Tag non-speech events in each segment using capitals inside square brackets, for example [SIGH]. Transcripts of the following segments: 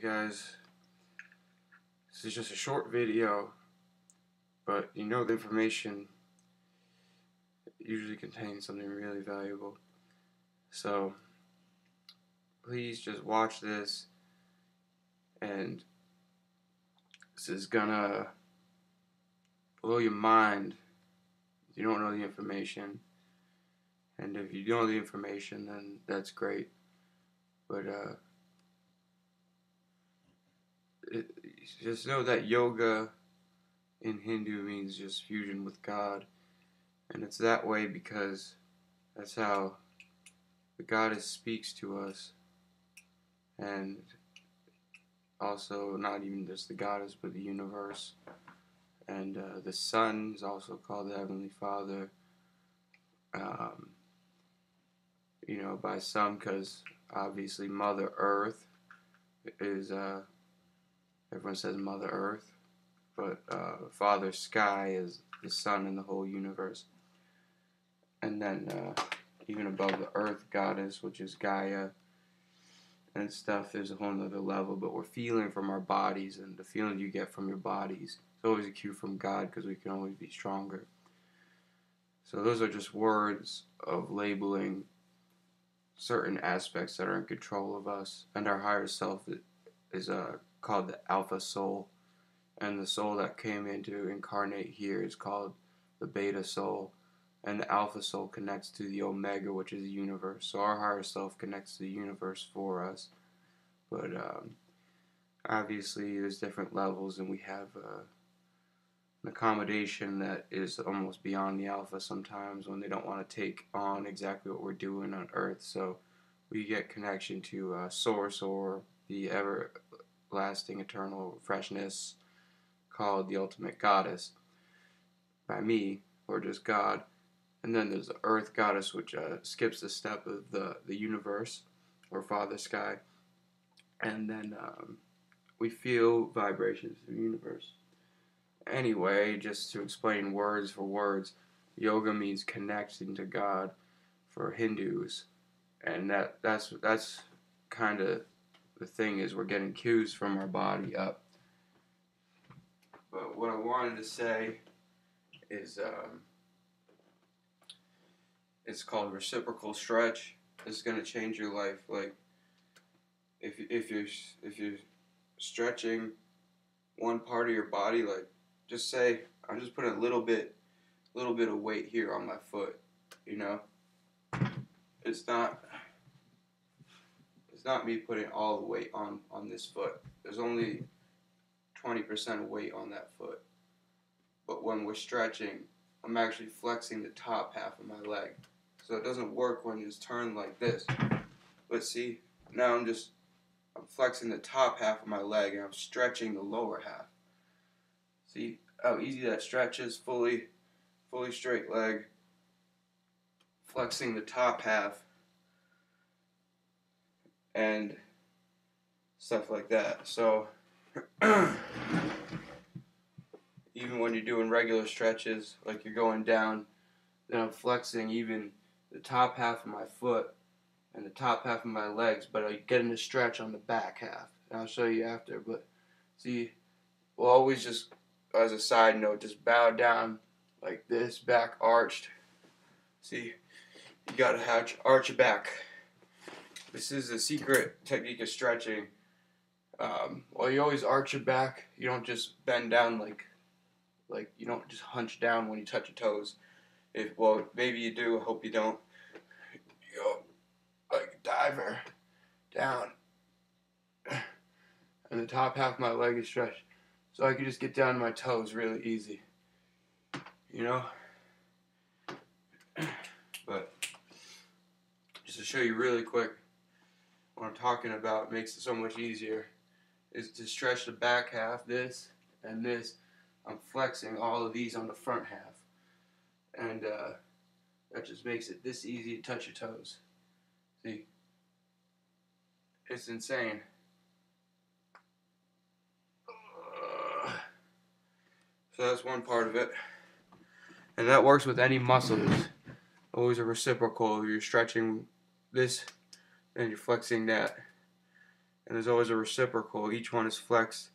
Guys, this is just a short video, but you know the information usually contains something really valuable. So please just watch this and this is gonna blow your mind if you don't know the information. And if you know the information, then that's great. But uh, it, just know that yoga in Hindu means just fusion with God, and it's that way because that's how the goddess speaks to us, and also not even just the goddess, but the universe. And uh, the sun is also called the Heavenly Father. Um, you know, by some, because obviously Mother Earth is, uh, everyone says Mother Earth, but uh, Father Sky is the sun and the whole universe. And then uh, even above the Earth Goddess, which is Gaia and stuff, there's a whole nother level, but we're feeling from our bodies, and the feeling you get from your bodies is always a cue from God because we can always be stronger. So those are just words of labeling certain aspects that are in control of us, and our higher self is uh, called the Alpha Soul, and the soul that came in to incarnate here is called the Beta Soul, and the Alpha Soul connects to the Omega, which is the universe. So our higher self connects to the universe for us, but um, obviously there's different levels, and we have. Uh, an accommodation that is almost beyond the alpha sometimes when they don't want to take on exactly what we're doing on earth so we get connection to uh, source or the everlasting eternal freshness called the ultimate goddess by me or just god. And then there's the earth goddess which uh, skips the step of the, the universe or father sky. And then um, we feel vibrations of the universe. Anyway, just to explain words for words, yoga means connecting to God for Hindus, and that that's that's kind of the thing is we're getting cues from our body up. But what I wanted to say is um, it's called reciprocal stretch. Is gonna change your life. Like if if you're if you're stretching one part of your body, like just say I'm just putting a little bit, little bit of weight here on my foot. You know, it's not, it's not me putting all the weight on on this foot. There's only 20% of weight on that foot. But when we're stretching, I'm actually flexing the top half of my leg. So it doesn't work when it's turned like this. But see, now I'm just, I'm flexing the top half of my leg and I'm stretching the lower half. See how easy that stretches, fully, fully straight leg, flexing the top half, and stuff like that. So, [CLEARS THROAT] even when you're doing regular stretches, like you're going down, then I'm flexing even the top half of my foot and the top half of my legs, but I'm getting a stretch on the back half. And I'll show you after. But see, we'll always just as a side note, just bow down like this, back arched. See, you gotta arch, arch your back. This is a secret technique of stretching. Um, well, you always arch your back. You don't just bend down like, like you don't just hunch down when you touch your toes. If well, maybe you do. I hope you don't. You go like a diver down, and the top half of my leg is stretched so I can just get down to my toes really easy. You know? But just to show you really quick what I'm talking about makes it so much easier is to stretch the back half, this and this. I'm flexing all of these on the front half. And uh, that just makes it this easy to touch your toes. See? It's insane. So that's one part of it. And that works with any muscles. Always a reciprocal. You're stretching this and you're flexing that. and there's always a reciprocal. Each one is flexed,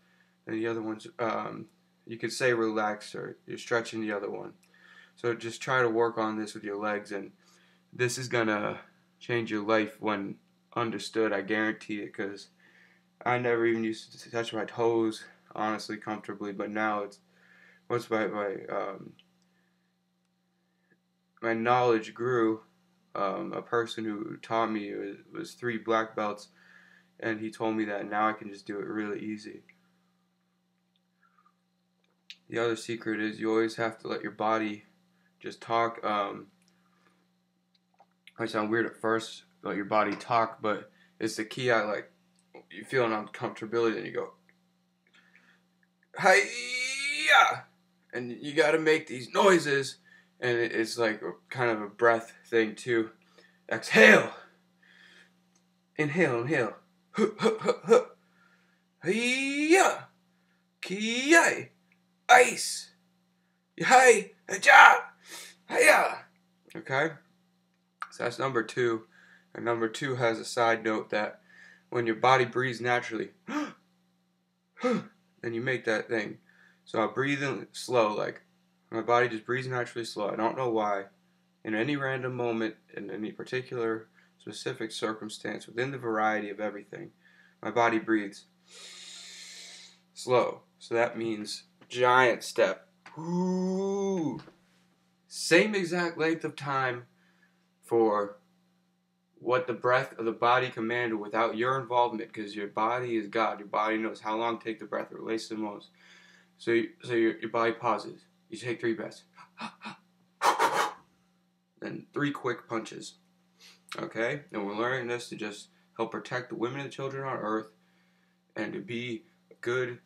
and the other one's um, you could say relaxed, or you're stretching the other one. So just try to work on this with your legs, and this is gonna change your life when understood. I guarantee it, because I never even used to touch my toes honestly comfortably, but now it's once my my um, my knowledge grew. Um, a person who taught me was, was three black belts, and he told me that now I can just do it really easy. The other secret is you always have to let your body just talk. Um, might sound weird at first, let your body talk, but it's the key. I like you feel an uncomfortability, and you go, "Hiya!" and you got to make these noises and it's like kind of a breath thing too. Exhale. Inhale, inhale. Huh, huh, huh, huh. Hiya. Kiyai. Ice. Yai. Aja. Hiya. Okay? So that's number two. And number two has a side note that when your body breathes naturally, [GASPS] then you make that thing. So I breathe in slow, like my body just breathes naturally slow. I don't know why. In any random moment, in any particular specific circumstance, within the variety of everything, my body breathes slow. So that means giant step. Ooh. Same exact length of time for what the breath of the body commanded without your involvement because your body is God. Your body knows how long to take the breath. It relates the most. So, so your, your body pauses. You take three breaths. [GASPS] then three quick punches. Okay? And we're learning this to just help protect the women and children on earth and to be a good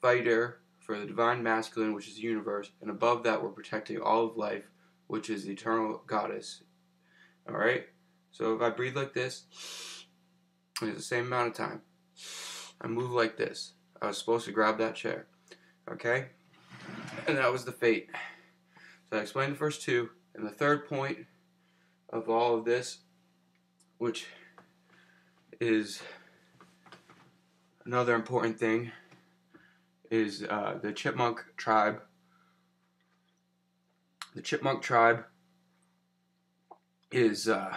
fighter for the divine masculine, which is the universe. And above that, we're protecting all of life, which is the eternal goddess. Alright? So if I breathe like this, it's the same amount of time. I move like this. I was supposed to grab that chair. Okay? [CLEARS THROAT] And that was the fate. So I explained the first two. And the third point of all of this, which is another important thing, is uh, the chipmunk tribe. The chipmunk tribe is uh,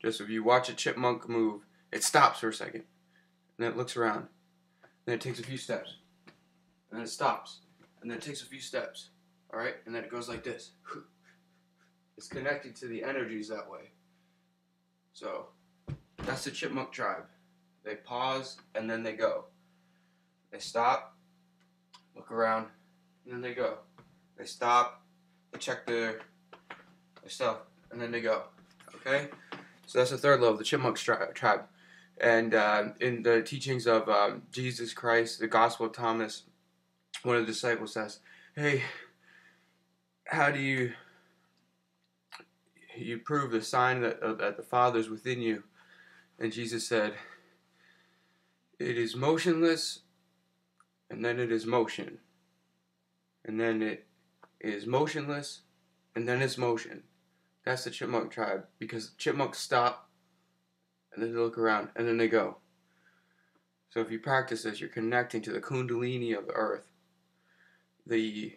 just if you watch a chipmunk move, it stops for a second, and then it looks around, then it takes a few steps, and then it stops, and then it takes a few steps, all right, and then it goes like this. [LAUGHS] It's connected to the energies that way. So that's the chipmunk tribe. They pause and then they go. They stop, look around, and then they go. They stop, they check their, their stuff, and then they go. Okay? So that's the third level, the chipmunk tri- tribe. And uh, in the teachings of um, Jesus Christ, the Gospel of Thomas, one of the disciples says, "Hey, how do you you prove the sign that uh, that the Father is within you?" And Jesus said, "It is motionless, and then it is motion, and then it is motionless, and then it's motion." That's the chipmunk tribe because chipmunks stop, and then they look around, and then they go. So if you practice this, you're connecting to the kundalini of the earth the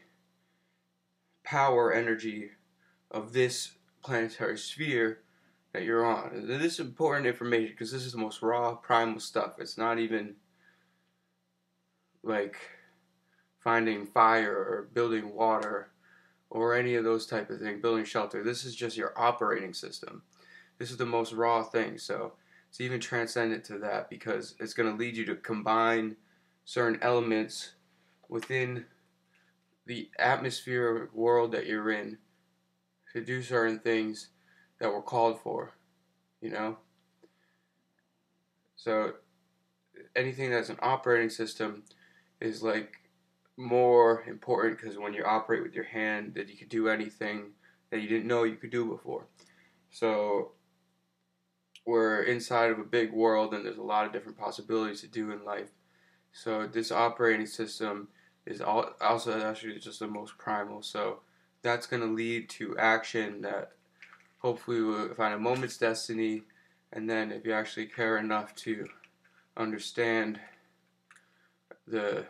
power energy of this planetary sphere that you're on. This is important information because this is the most raw, primal stuff. It's not even like finding fire or building water or any of those type of things, building shelter. This is just your operating system. This is the most raw thing. So it's even transcendent to that because it's going to lead you to combine certain elements within the atmosphere world that you're in to do certain things that were called for, you know? So anything that's an operating system is like more important because when you operate with your hand that you can do anything that you didn't know you could do before. So we're inside of a big world and there's a lot of different possibilities to do in life. So this operating system is also actually just the most primal. So that's going to lead to action that hopefully will find a moment's destiny And then if you actually care enough to understand the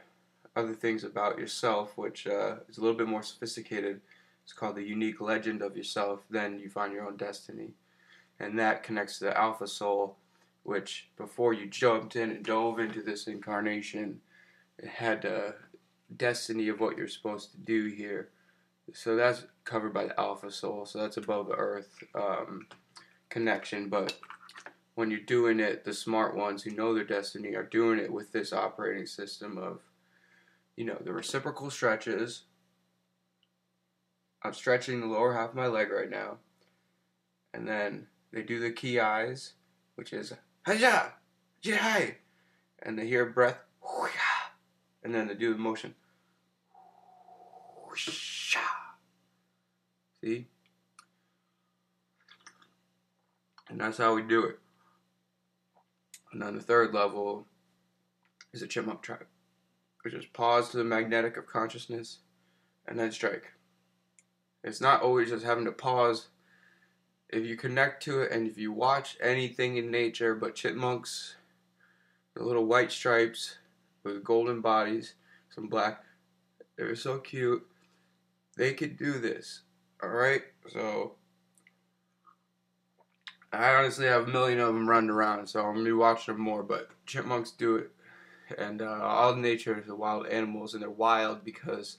other things about yourself, which uh, is a little bit more sophisticated, it's called the unique legend of yourself, then you find your own destiny. And that connects to the alpha soul, which before you jumped in and dove into this incarnation, it had a destiny of what you're supposed to do here. So that's covered by the alpha soul, so that's above the earth um, connection. But when you're doing it, the smart ones who know their destiny are doing it with this operating system of, you know, the reciprocal stretches. I'm stretching the lower half of my leg right now. And then they do the kiais, which is Haja! Jihai! And they hear breath, and then they do the motion. See? And that's how we do it. And then the third level is a chipmunk tribe, which is pause to the magnetic of consciousness and then strike. It's not always just having to pause. If you connect to it and if you watch anything in nature but chipmunks, the little white stripes with golden bodies, some black, they're so cute. They could do this. Alright? So I honestly have a million of them running around, so I'm gonna be watching them more. But chipmunks do it, and uh, all nature is the wild animals, and they're wild because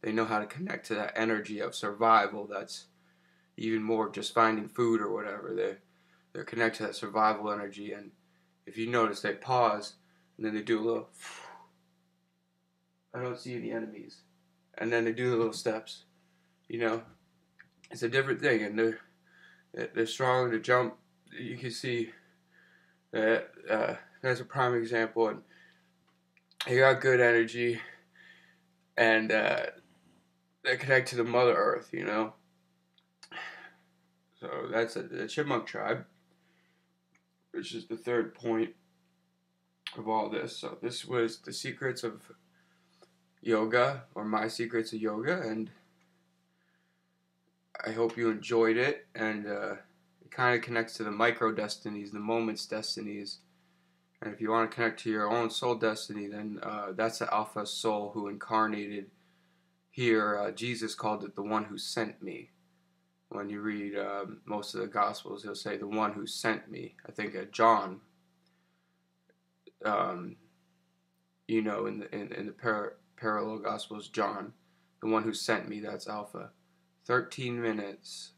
they know how to connect to that energy of survival. That's even more just finding food or whatever. They they're connected to that survival energy, and if you notice, they pause and then they do a little. I don't see any enemies, and then they do the little steps. You know, it's a different thing, and they're they're strong to jump. You can see that uh, that's a prime example, and they got good energy, and uh, they connect to the Mother Earth. You know, so that's a, the chipmunk tribe, which is the third point of all this. So this was the secrets of yoga, or my secrets of yoga, and I hope you enjoyed it, and uh, it kind of connects to the micro destinies, the moments destinies. And if you want to connect to your own soul destiny, then uh, that's the alpha soul who incarnated here. Uh, Jesus called it the one who sent me. When you read um, most of the Gospels, he'll say the one who sent me. I think uh, John, um, you know, in the in, in the par- parallel Gospels, John, the one who sent me. That's Alpha. 13 minutes